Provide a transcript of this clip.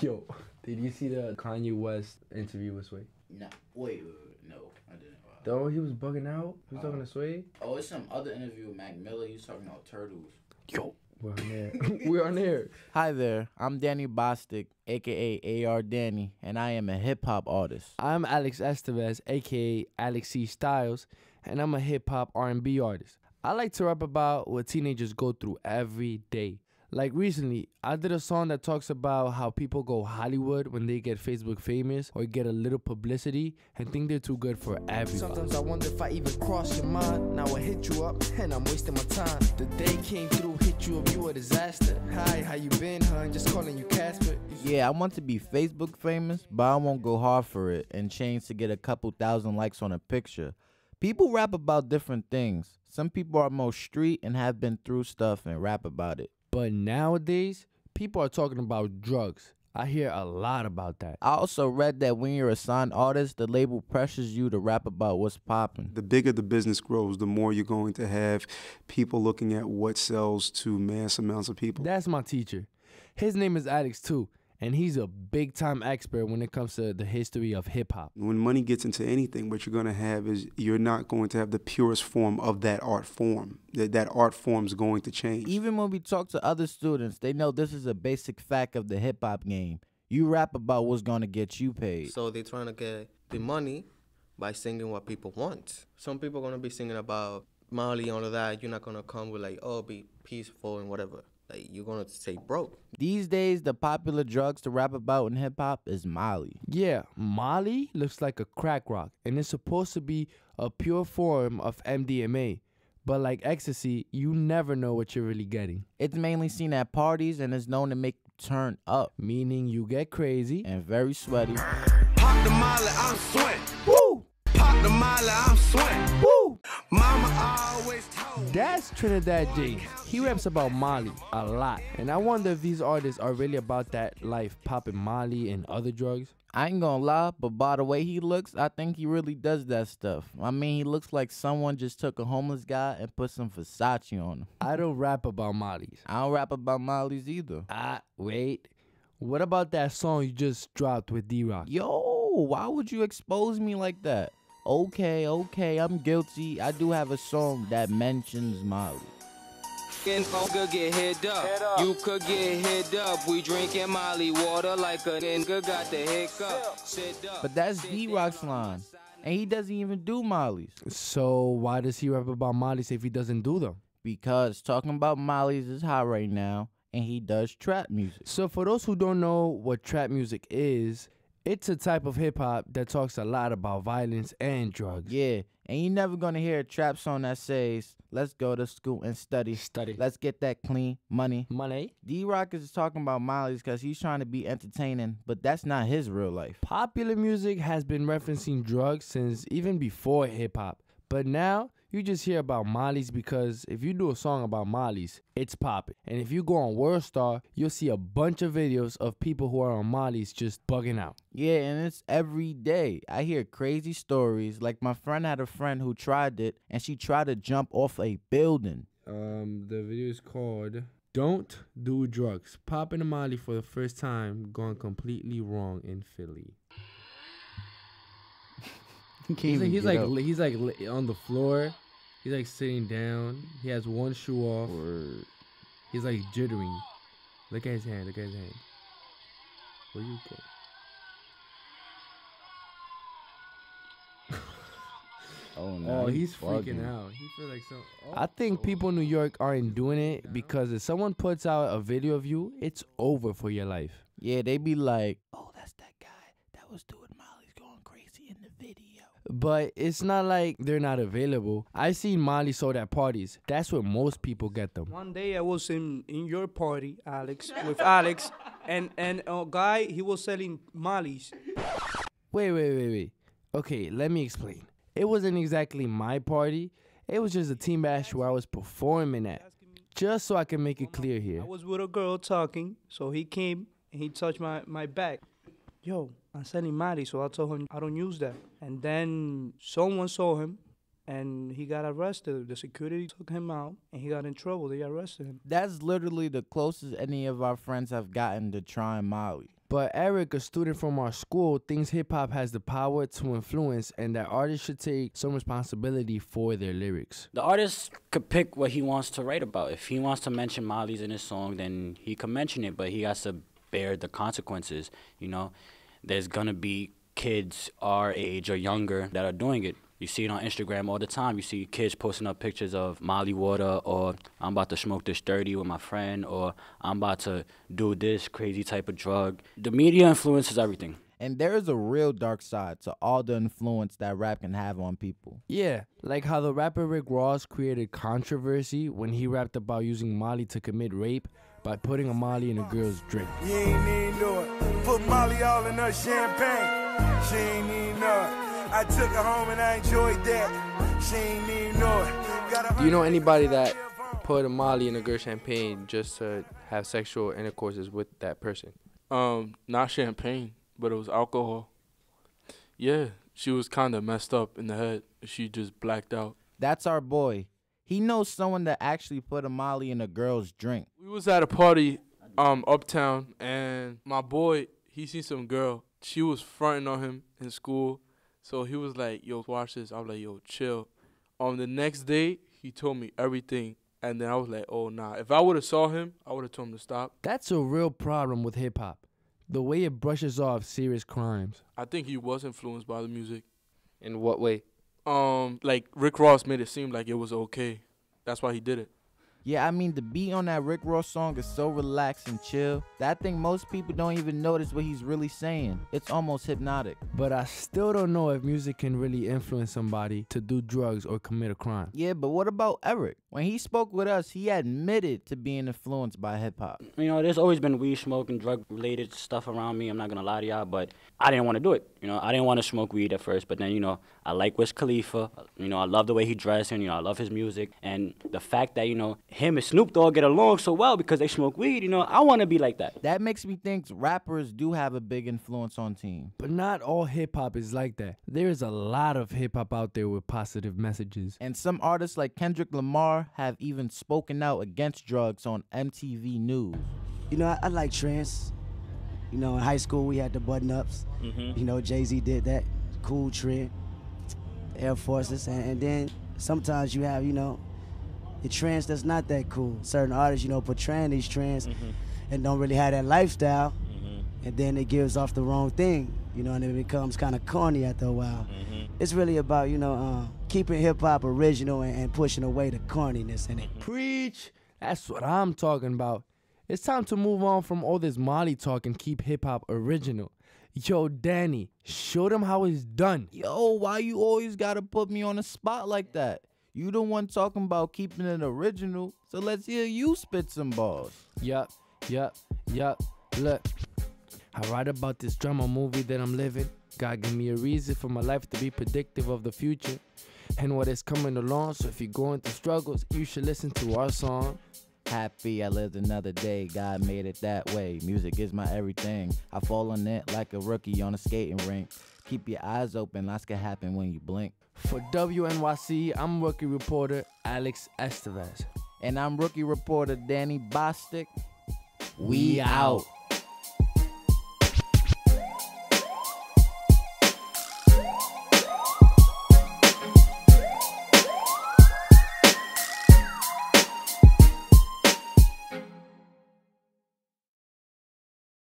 Yo, did you see the Kanye West interview with Sway? No, wait, wait, wait, no, I didn't. Wow. Though he was bugging out. He was Uh, talking to Sway. Oh, it's some other interview with Mac Miller. He was talking about turtles. Yo, we're on there. we're on there. Hi there, I'm Danny Bostick, aka AR Danny, and I am a hip hop artist. I'm Alex Estevez, aka Alex C Styles, and I'm a hip hop R&B artist. I like to rap about what teenagers go through every day. Like recently, I did a song that talks about how people go Hollywood when they get Facebook famous or get a little publicity and think they're too good for everybody. Sometimes I wonder if I even cross your mind. Now I hit you up and I'm wasting my time. The day came through, hit you up, you a disaster. Hi, how you been, hun? Just calling you Casper. Yeah, I want to be Facebook famous, but I won't go hard for it and change to get a couple thousand likes on a picture. People rap about different things. Some people are more street and have been through stuff and rap about it. But nowadays, people are talking about drugs. I hear a lot about that. I also read that when you're a signed artist, the label pressures you to rap about what's popping. The bigger the business grows, the more you're going to have people looking at what sells to mass amounts of people. That's my teacher. His name is Alex too, and he's a big time expert when it comes to the history of hip hop. When money gets into anything, what you're going to have is you're not going to have the purest form of that art form. That that art form's going to change. Even when we talk to other students, they know this is a basic fact of the hip hop game. You rap about what's gonna get you paid. So they're trying to get the money by singing what people want. Some people are gonna be singing about Molly, all of that. You're not gonna come with like, oh, be peaceful and whatever. Like you're gonna say broke. These days, the popular drugs to rap about in hip hop is Molly. Yeah, Molly looks like a crack rock, and it's supposed to be a pure form of MDMA. But like ecstasy, you never know what you're really getting. It's mainly seen at parties and is known to make you turn up Meaning you get crazy. and very sweaty. Pop the molly, I'm sweating. Woo! Pop the molly, I'm sweating. That's Trinidad James. He raps about Molly a lot. And I wonder if these artists are really about that life, popping Molly and other drugs. I ain't gonna lie, but by the way he looks, I think he really does that stuff. I mean, he looks like someone just took a homeless guy and put some Versace on him. I don't rap about Molly's. I don't rap about Molly's either. Ah, wait. What about that song you just dropped with D Rock? Yo, why would you expose me like that? Okay, okay, I'm guilty. I do have a song that mentions Molly. Nigga get hit up. You could get hit up. We drinking Molly water like a nigga got the hiccup. Sit up. But that's D Rock's line. And he doesn't even do Molly's. So why does he rap about Molly's if he doesn't do them? Because talking about Molly's is hot right now, and he does trap music. So for those who don't know what trap music is, it's a type of hip hop that talks a lot about violence and drugs. Yeah, and you're never gonna hear a trap song that says, "Let's go to school and study, Study. let's get that clean money." Money. D Rock is talking about Molly's because he's trying to be entertaining, but that's not his real life. Popular music has been referencing drugs since even before hip hop. But now you just hear about Molly's because if you do a song about Molly's, it's popping. And if you go on Worldstar, you'll see a bunch of videos of people who are on Molly's just bugging out. Yeah, and it's every day. I hear crazy stories. Like my friend had a friend who tried it, and she tried to jump off a building. Um, the video is called "Don't Do Drugs." Popping a Molly for the first time, gone completely wrong in Philly. He's like he's like, he's like on the floor. He's like sitting down. He has one shoe off. He's like jittering. Look at his hand. Look at his hand. Where you go? oh no, Oh, he's freaking out. He feels like so. Oh, I think people in New York aren't doing it because if someone puts out a video of you, it's over for your life. Yeah, they be like, "Oh, that's that guy that was doing Molly's going crazy in the video." But it's not like they're not available. I seen Molly sold at parties. That's where most people get them. One day I was in, in your party, Alex, with Alex, and and a guy he was selling Molly's. Wait, wait, wait, wait. Okay, let me explain. It wasn't exactly my party. It was just a team bash where I was performing at. Just so I can make it clear here. I was with a girl talking, so he came and he touched my my back. Yo, I'm selling Molly, so I told him I don't use that. And then someone saw him, and he got arrested. The security took him out, and he got in trouble. They arrested him. That's literally the closest any of our friends have gotten to trying Molly. But Eric, a student from our school, thinks hip hop has the power to influence and that artists should take some responsibility for their lyrics. The artist could pick what he wants to write about. If he wants to mention Molly's in his song, then he can mention it, but he has to bear the consequences. You know, there's gonna be kids our age or younger that are doing it. You see it on Instagram all the time. You see kids posting up pictures of Molly water, or I'm about to smoke this 30 with my friend, or I'm about to do this crazy type of drug. The media influences everything. And there is a real dark side to all the influence that rap can have on people. Yeah, like how the rapper Rick Ross created controversy when he rapped about using Molly to commit rape by putting a Molly in a girl's drink. You ain't even know it. Put Molly all in her champagne. She ain't even know it. I took her home and I enjoyed that. She ain't even know it. Do you know anybody that put a Molly in a girl's champagne just to have sexual intercourses with that person? Um, not champagne, but it was alcohol. Yeah, she was kind of messed up in the head. She just blacked out. That's our boy. He knows someone that actually put a Molly in a girl's drink. We was at a party um uptown and my boy, he seen some girl. She was fronting on him in school. So he was like, "Yo, watch this." I was like, "Yo, chill." On the next day, he told me everything, and then I was like, "Oh nah." If I would have saw him, I would have told him to stop. That's a real problem with hip hop. The way it brushes off serious crimes. I think he was influenced by the music. In what way? Um, like Rick Ross made it seem like it was okay. That's why he did it. Yeah, I mean the beat on that Rick Ross song is so relaxed and chill that I think most people don't even notice what he's really saying. It's almost hypnotic. But I still don't know if music can really influence somebody to do drugs or commit a crime. Yeah, but what about Eric? When he spoke with us, he admitted to being influenced by hip hop. You know, there's always been weed smoke and drug related stuff around me. I'm not gonna lie to y'all, but I didn't want to do it. You know, I didn't want to smoke weed at first, but then you know, I like Wiz Khalifa. You know, I love the way he dressed, and you know, I love his music, and the fact that you know him and Snoop Dogg get along so well because they smoke weed. You know, I want to be like that. That makes me think rappers do have a big influence on team. But not all hip hop is like that. There is a lot of hip hop out there with positive messages. And some artists like Kendrick Lamar have even spoken out against drugs on MTV News. You know, I, I like trance. You know, in high school we had the button ups. Mhm. You know, Jay Z did that. Cool trend. Air Forces. And, and then sometimes you have, you know, the trance that's not that cool. Certain artists, you know, portraying these trends mm-hmm. and don't really have that lifestyle. Mm-hmm. And then it gives off the wrong thing, you know, and it becomes kind of corny after a while. Mm-hmm. It's really about, you know, uh, keeping hip hop original and, and pushing away the corniness in it. Preach. That's what I'm talking about. It's time to move on from all this Molly talk and keep hip hop original. Yo, Danny, show them how it's done. Yo, why you always gotta put me on a spot like that? You the one talking about keeping it original, so let's hear you spit some balls. Yup, yup, yup. Look, I write about this drama movie that I'm living. God give me a reason for my life to be predictive of the future and what is coming along. So if you're going through struggles, you should listen to our song. Happy I lived another day, God made it that way. Music is my everything. I fall on it like a rookie on a skating rink. Keep your eyes open, lots can happen when you blink. For WNYC, I'm rookie reporter Alex Estevez. And I'm rookie reporter Danny Bostick. We out.